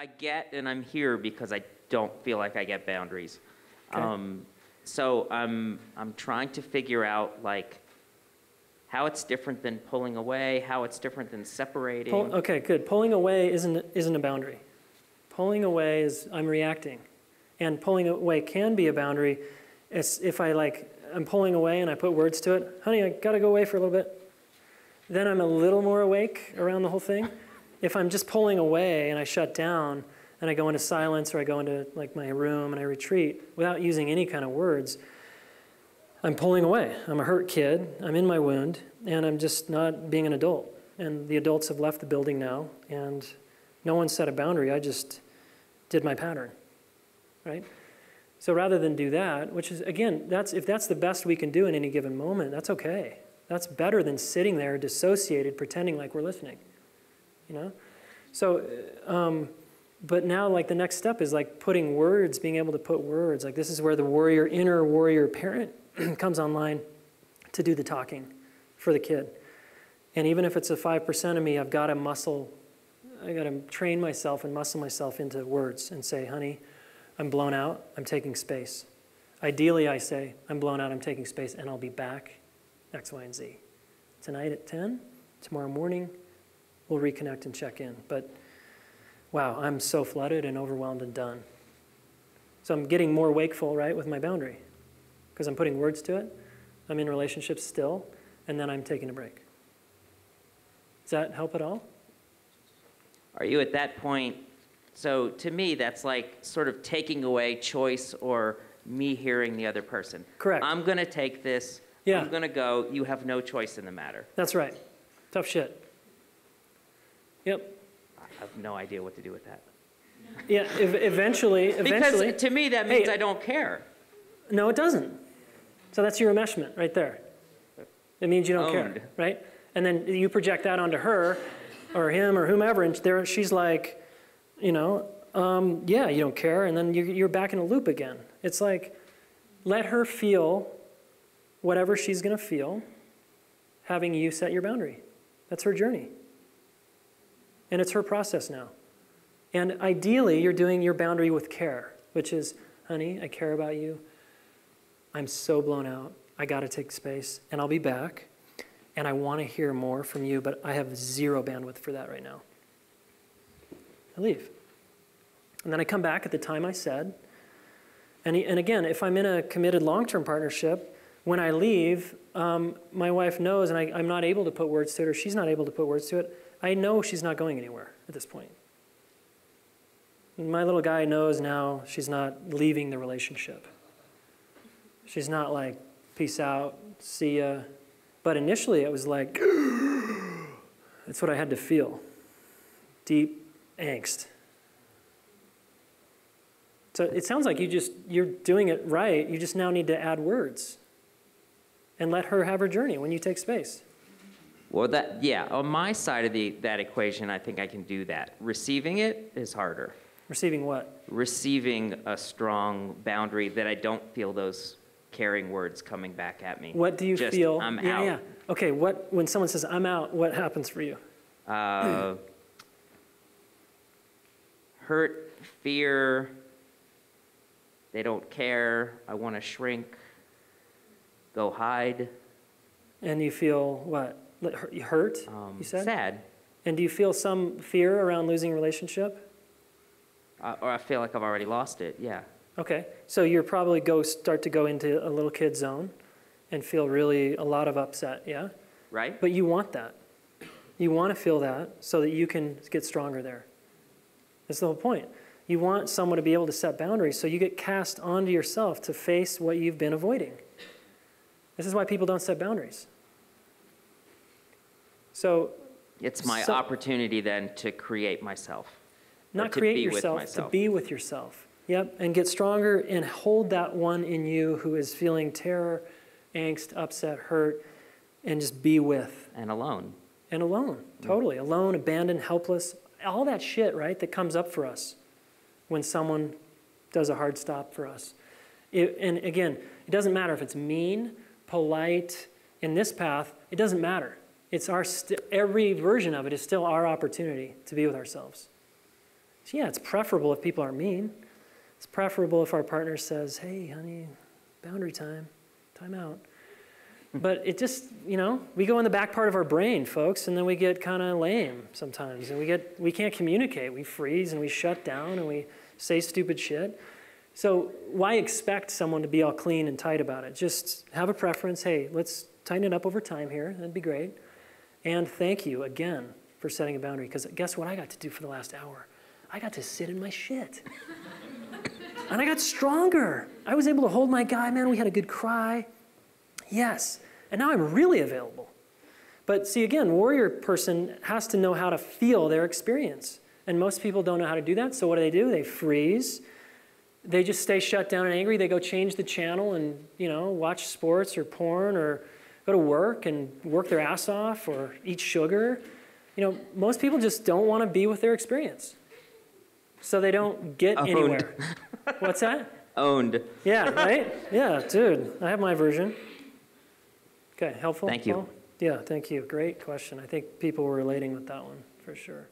I get and I'm here because I don't feel like I get boundaries. Okay. Um, so I'm, I'm trying to figure out like how it's different than pulling away, how it's different than separating. Pull, okay, good. Pulling away isn't, isn't a boundary. Pulling away is I'm reacting. And pulling away can be a boundary. It's if I like, I'm pulling away and I put words to it, honey, I gotta go away for a little bit. Then I'm a little more awake around the whole thing. If I'm just pulling away and I shut down and I go into silence or I go into like my room and I retreat without using any kind of words, I'm pulling away. I'm a hurt kid. I'm in my wound, and I'm just not being an adult. And the adults have left the building now, and no one set a boundary. I just did my pattern, right? So rather than do that, which is again, that's if that's the best we can do in any given moment, that's okay. That's better than sitting there dissociated, pretending like we're listening. You know, so. Um, but now like the next step is like putting words being able to put words like this is where the warrior inner warrior parent comes online to do the talking for the kid. And even if it's a 5% of me, I've got to muscle, I got to train myself and muscle myself into words and say, honey, I'm blown out, I'm taking space. Ideally, I say, I'm blown out, I'm taking space, and I'll be back X, Y, and Z. Tonight at 10, tomorrow morning, we'll reconnect and check in. But wow, I'm so flooded and overwhelmed and done. So I'm getting more wakeful, right, with my boundary because I'm putting words to it. I'm in relationships still, and then I'm taking a break. Does that help at all? Are you at that point? So to me, that's like sort of taking away choice or me hearing the other person. Correct. I'm going to take this. Yeah. I'm going to go. You have no choice in the matter. That's right. Tough shit. Yep. I have no idea what to do with that. Yeah, ev- eventually, eventually. Because to me, that means Hey. I don't care. No, it doesn't. So that's your enmeshment right there. It means you don't Owned. care, right? And then you project that onto her or him or whomever, and there she's like, you know, um, yeah, you don't care, and then you, you're back in a loop again. It's like, let her feel whatever she's going to feel, having you set your boundary. That's her journey. And it's her process now. And ideally, you're doing your boundary with care, which is, honey, I care about you. I'm so blown out. I got to take space, and I'll be back. And I want to hear more from you, but I have zero bandwidth for that right now. I leave. And then I come back at the time I said. And, and again, if I'm in a committed long term partnership, when I leave, um, my wife knows, and I, I'm not able to put words to it, or she's not able to put words to it. I know she's not going anywhere at this point. My little guy knows now she's not leaving the relationship. She's not like, peace out, see ya. But initially it was like, that's what I had to feel deep angst. So it sounds like you just, you're doing it right. You just now need to add words and let her have her journey when you take space. Well, that yeah, on my side of the that equation, I think I can do that. Receiving it is harder. Receiving what? Receiving a strong boundary that I don't feel those caring words coming back at me. What do you Just, feel? I'm yeah, out. yeah. Okay, what, when someone says, I'm out, what happens for you? Uh, hurt, fear. They don't care. I want to shrink. Go hide. And you feel what? Hurt- you Hurt, Um, you said? Sad. And do you feel some fear around losing a relationship? Uh, or I feel like I've already lost it. Yeah. Okay, so you're probably go start to go into a little kid zone and feel really a lot of upset, yeah? Right. But you want that. You want to feel that so that you can get stronger there. That's the whole point. You want someone to be able to set boundaries so you get cast onto yourself to face what you've been avoiding. This is why people don't set boundaries. So, It's my So- opportunity then to create myself. Not create be with yourself, to be with yourself. Yep, and get stronger and hold that one in you who is feeling terror, angst, upset, hurt, and just be with. and alone. and alone mm. totally alone abandoned helpless all that shit right that comes up for us when someone does a hard stop for us It- and again it doesn't matter if it's mean polite in this path it doesn't matter it's our every version of it is still our opportunity to be with ourselves So yeah, it's preferable if people aren't mean. It's preferable if our partner says, hey, honey, boundary time, time out. But it just, you know, we go in the back part of our brain, folks, and then we get kind of lame sometimes. And we get, we can't communicate. We freeze and we shut down and we say stupid shit. So why expect someone to be all clean and tight about it? Just have a preference. Hey, let's tighten it up over time here. That'd be great. And thank you again for setting a boundary. Because guess what I got to do for the last hour? I got to sit in my shit. and I got stronger. I was able to hold my guy, man. We had a good cry. Yes. And now I'm really available. But see, again, warrior person has to know how to feel their experience. And most people don't know how to do that. So what do they do? They freeze. They just stay shut down and angry. They go change the channel and, you know, watch sports or porn or go to work and work their ass off or eat sugar. You know, most people just don't want to be with their experience. So they don't get Owned. anywhere. What's that? Owned. Yeah, right? Yeah, dude, I have my version. Okay, helpful? Thank you. Paul? Yeah, thank you. Great question. I think people were relating with that one for sure.